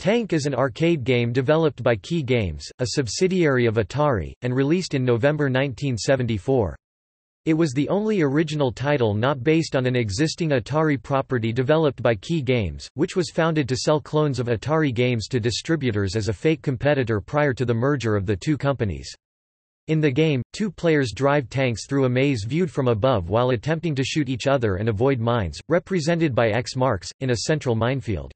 Tank is an arcade game developed by Kee Games, a subsidiary of Atari, and released in November 1974. It was the only original title not based on an existing Atari property developed by Kee Games, which was founded to sell clones of Atari games to distributors as a fake competitor prior to the merger of the two companies. In the game, two players drive tanks through a maze viewed from above while attempting to shoot each other and avoid mines, represented by X marks, in a central minefield.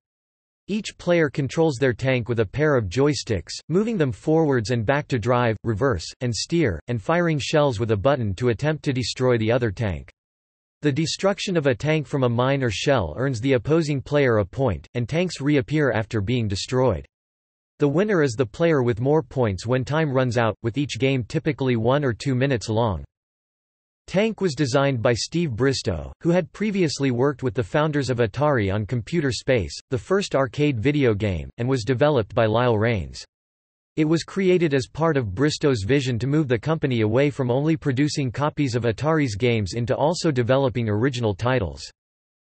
Each player controls their tank with a pair of joysticks, moving them forwards and back to drive, reverse, and steer, and firing shells with a button to attempt to destroy the other tank. The destruction of a tank from a mine or shell earns the opposing player a point, and tanks reappear after being destroyed. The winner is the player with more points when time runs out, with each game typically one or two minutes long. Tank was designed by Steve Bristow, who had previously worked with the founders of Atari on Computer Space, the first arcade video game, and was developed by Lyle Rains. It was created as part of Bristow's vision to move the company away from only producing copies of Atari's games into also developing original titles.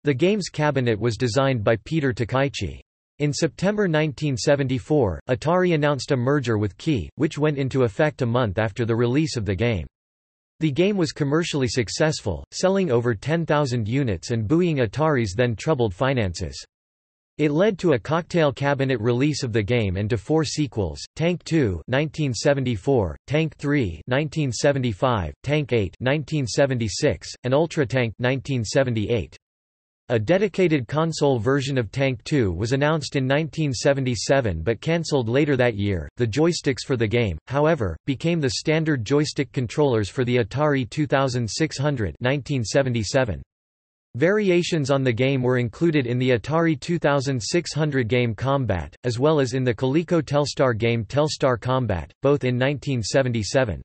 The game's cabinet was designed by Peter Takaichi. In September 1974, Atari announced a merger with Kee, which went into effect a month after the release of the game. The game was commercially successful, selling over 10,000 units and buoying Atari's then troubled finances. It led to a cocktail cabinet release of the game and to four sequels, Tank 2 1974, Tank 3 1975, Tank 8 1976, and Ultra Tank 1978. A dedicated console version of Tank 2 was announced in 1977 but cancelled later that year. The joysticks for the game, however, became the standard joystick controllers for the Atari 2600 1977. Variations on the game were included in the Atari 2600 game Combat, as well as in the Coleco Telstar game Telstar Combat, both in 1977.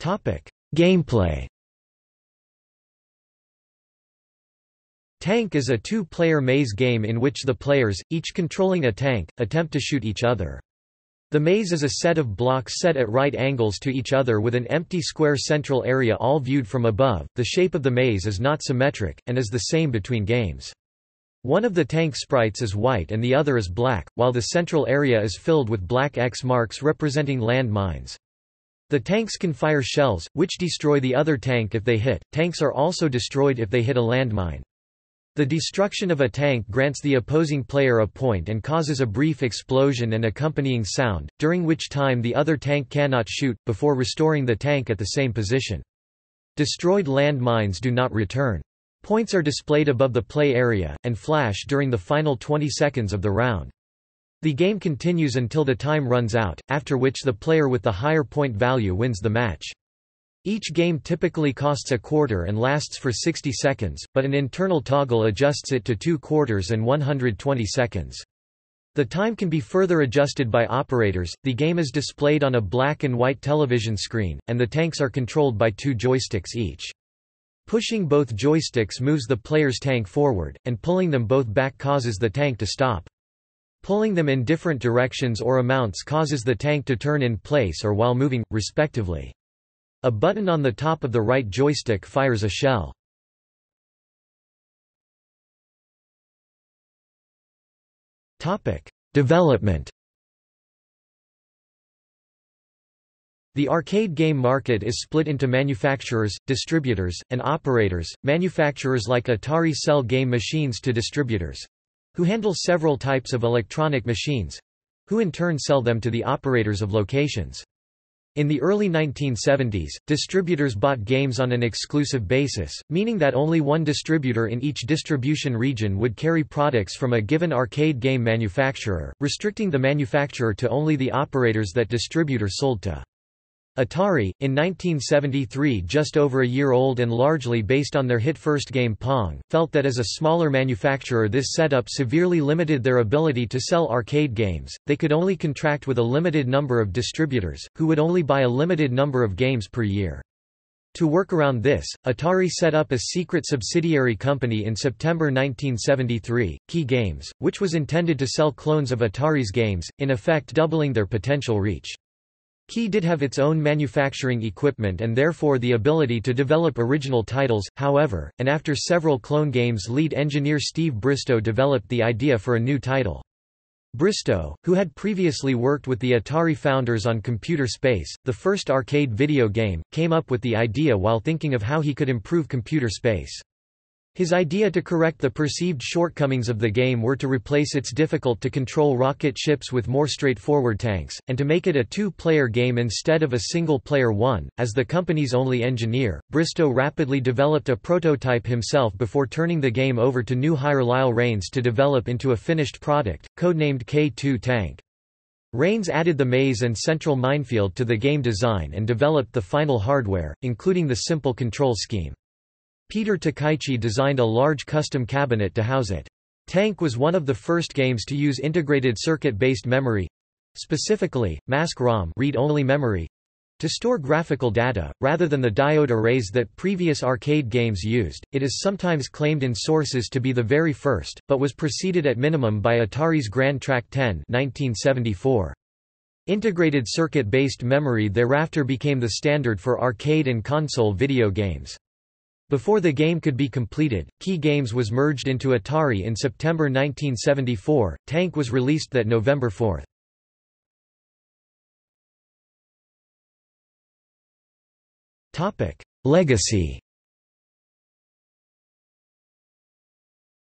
Topic: Gameplay Tank is a two-player maze game in which the players, each controlling a tank, attempt to shoot each other. The maze is a set of blocks set at right angles to each other with an empty square central area all viewed from above. The shape of the maze is not symmetric, and is the same between games. One of the tank sprites is white and the other is black, while the central area is filled with black X marks representing land mines. The tanks can fire shells, which destroy the other tank if they hit. Tanks are also destroyed if they hit a landmine. The destruction of a tank grants the opposing player a point and causes a brief explosion and accompanying sound, during which time the other tank cannot shoot, before restoring the tank at the same position. Destroyed land mines do not return. Points are displayed above the play area, and flash during the final 20 seconds of the round. The game continues until the time runs out, after which the player with the higher point value wins the match. Each game typically costs a quarter and lasts for 60 seconds, but an internal toggle adjusts it to 2 quarters and 120 seconds. The time can be further adjusted by operators. The game is displayed on a black and white television screen, and the tanks are controlled by two joysticks each. Pushing both joysticks moves the player's tank forward, and pulling them both back causes the tank to stop. Pulling them in different directions or amounts causes the tank to turn in place or while moving, respectively. A button on the top of the right joystick fires a shell. Development The arcade game market is split into manufacturers, distributors, and operators. Manufacturers like Atari sell game machines to distributors, who handle several types of electronic machines who in turn sell them to the operators of locations. In the early 1970s, distributors bought games on an exclusive basis, meaning that only one distributor in each distribution region would carry products from a given arcade game manufacturer, restricting the manufacturer to only the operators that distributor sold to. Atari, in 1973 just over a year old and largely based on their hit first game Pong, felt that as a smaller manufacturer this setup severely limited their ability to sell arcade games, they could only contract with a limited number of distributors, who would only buy a limited number of games per year. To work around this, Atari set up a secret subsidiary company in September 1973, Kee Games, which was intended to sell clones of Atari's games, in effect doubling their potential reach. Kee did have its own manufacturing equipment and therefore the ability to develop original titles, however, and after several clone games lead engineer Steve Bristow developed the idea for a new title. Bristow, who had previously worked with the Atari founders on Computer Space, the first arcade video game, came up with the idea while thinking of how he could improve computer space. His idea to correct the perceived shortcomings of the game were to replace its difficult-to-control rocket ships with more straightforward tanks, and to make it a two-player game instead of a single-player one. As the company's only engineer, Bristow rapidly developed a prototype himself before turning the game over to new hire Lyle Rains to develop into a finished product, codenamed K2 Tank. Rains added the maze and central minefield to the game design and developed the final hardware, including the simple control scheme. Peter Takaichi designed a large custom cabinet to house it. Tank was one of the first games to use integrated circuit-based memory—specifically, mask-ROM read-only memory, to store graphical data, rather than the diode arrays that previous arcade games used, it is sometimes claimed in sources to be the very first, but was preceded at minimum by Atari's Gran Trak 10 1974. Integrated circuit-based memory thereafter became the standard for arcade and console video games. Before the game could be completed, Kee Games was merged into Atari in September 1974. Tank was released that November 4. Topic: Legacy.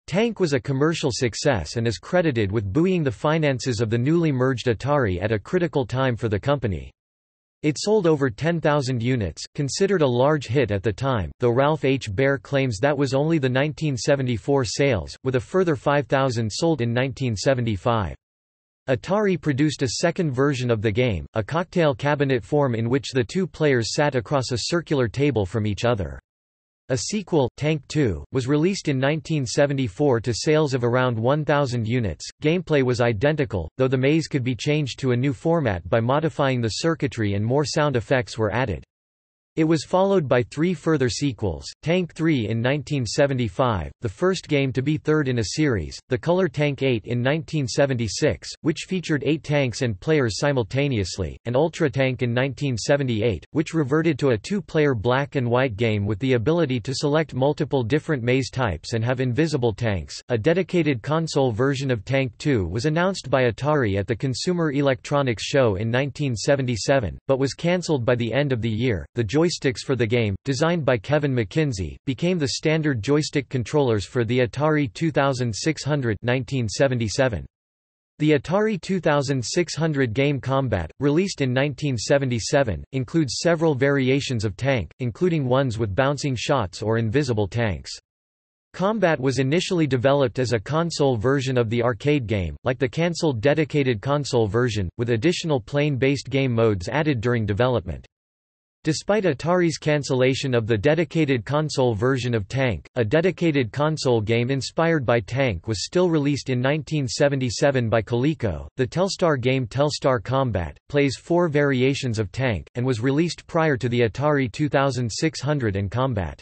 Tank was a commercial success and is credited with buoying the finances of the newly merged Atari at a critical time for the company. It sold over 10,000 units, considered a large hit at the time, though Ralph H. Baer claims that was only the 1974 sales, with a further 5,000 sold in 1975. Atari produced a second version of the game, a cocktail cabinet form in which the two players sat across a circular table from each other. A sequel, Tank 2, was released in 1974 to sales of around 1,000 units. Gameplay was identical, though the maze could be changed to a new format by modifying the circuitry and more sound effects were added. It was followed by three further sequels, Tank 3 in 1975, the first game to be third in a series, The Color Tank 8 in 1976, which featured eight tanks and players simultaneously, and Ultra Tank in 1978, which reverted to a two-player black and white game with the ability to select multiple different maze types and have invisible tanks. A dedicated console version of Tank 2 was announced by Atari at the Consumer Electronics Show in 1977, but was cancelled by the end of the year. The joysticks for the game, designed by Kevin McKinsey, became the standard joystick controllers for the Atari 2600 1977. The Atari 2600 game Combat, released in 1977, includes several variations of tank, including ones with bouncing shots or invisible tanks. Combat was initially developed as a console version of the arcade game, like the cancelled dedicated console version, with additional plane-based game modes added during development. Despite Atari's cancellation of the dedicated console version of Tank, a dedicated console game inspired by Tank was still released in 1977 by Coleco. The Telstar game Telstar Combat plays four variations of Tank, and was released prior to the Atari 2600 and Combat.